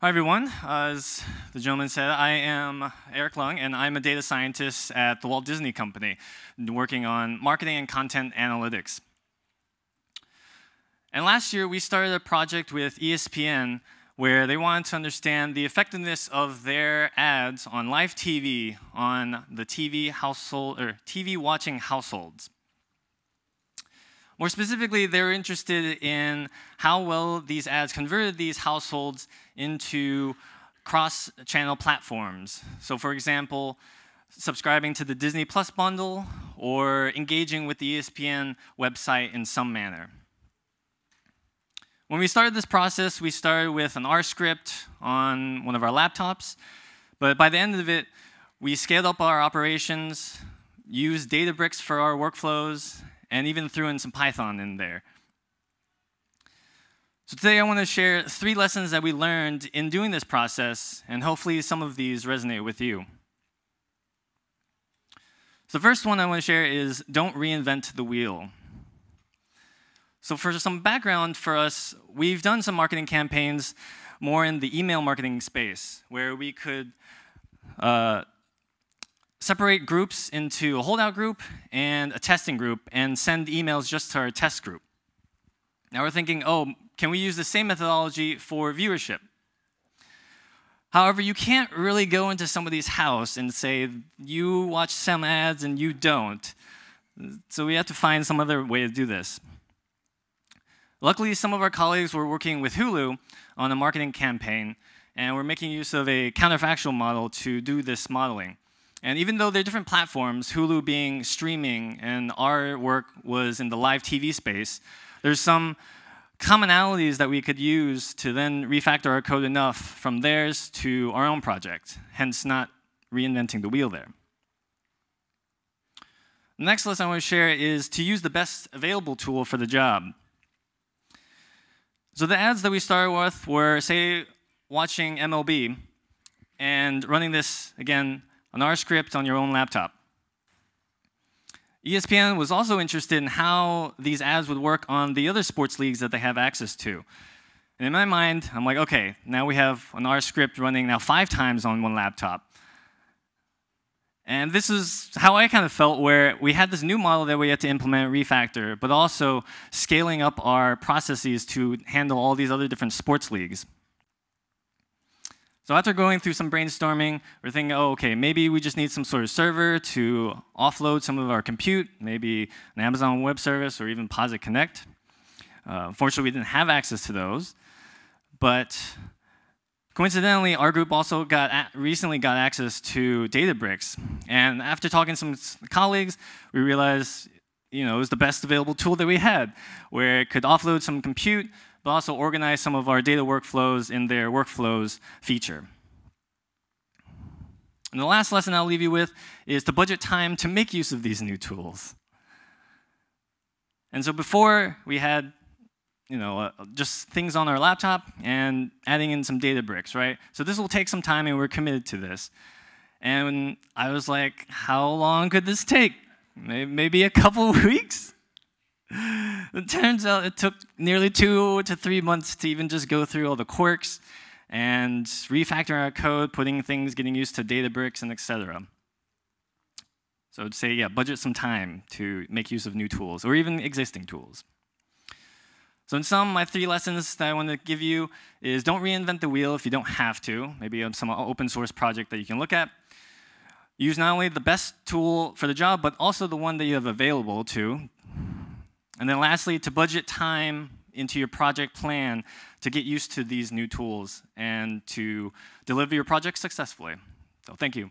Hi, everyone. As the gentleman said, I am Eric Leung, and I'm a data scientist at the Walt Disney Company, working on marketing and content analytics. And last year, we started a project with ESPN where they wanted to understand the effectiveness of their ads on live TV on the TV household or TV watching households. More specifically, they're interested in how well these ads converted these households into cross-channel platforms. So for example, subscribing to the Disney Plus bundle or engaging with the ESPN website in some manner. When we started this process, we started with an R script on one of our laptops, but by the end of it, we scaled up our operations, used Databricks for our workflows, and even threw in some Python in there. So today I want to share three lessons that we learned in doing this process, and hopefully some of these resonate with you. So the first one I want to share is don't reinvent the wheel. So for some background for us, we've done some marketing campaigns more in the email marketing space, where we could uh, separate groups into a holdout group and a testing group and send emails just to our test group. Now we're thinking, oh, can we use the same methodology for viewership? However, you can't really go into somebody's house and say, you watch some ads and you don't. So we have to find some other way to do this. Luckily, some of our colleagues were working with Hulu on a marketing campaign, and we're making use of a counterfactual model to do this modeling. And even though they're different platforms, Hulu being streaming and our work was in the live TV space, there's some commonalities that we could use to then refactor our code enough from theirs to our own project, hence not reinventing the wheel there. The next lesson I want to share is to use the best available tool for the job. So the ads that we started with were, say, watching MLB and running this, again, on R script on your own laptop. ESPN was also interested in how these ads would work on the other sports leagues that they have access to. And in my mind, I'm like, okay, now we have an R script running now five times on one laptop. And this is how I kind of felt where we had this new model that we had to implement, refactor, but also scaling up our processes to handle all these other different sports leagues. So after going through some brainstorming, we're thinking, oh, okay, maybe we just need some sort of server to offload some of our compute, maybe an Amazon Web Service or even Posit Connect. Uh, unfortunately, we didn't have access to those. But coincidentally, our group also got recently got access to Databricks. And after talking to some colleagues, we realized you know, it was the best available tool that we had, where it could offload some compute, but also organize some of our data workflows in their workflows feature. And the last lesson I'll leave you with is to budget time to make use of these new tools. And so before we had you know, uh, just things on our laptop and adding in some Databricks, right? So this will take some time and we're committed to this. And I was like, how long could this take? Maybe a couple weeks? It turns out it took nearly two to three months to even just go through all the quirks and refactoring our code, putting things, getting used to Databricks, and etc. So I'd say, yeah, budget some time to make use of new tools or even existing tools. So in sum, my three lessons that I want to give you is don't reinvent the wheel if you don't have to. Maybe um, some open source project that you can look at. Use not only the best tool for the job, but also the one that you have available to and then lastly, to budget time into your project plan to get used to these new tools and to deliver your project successfully. So thank you.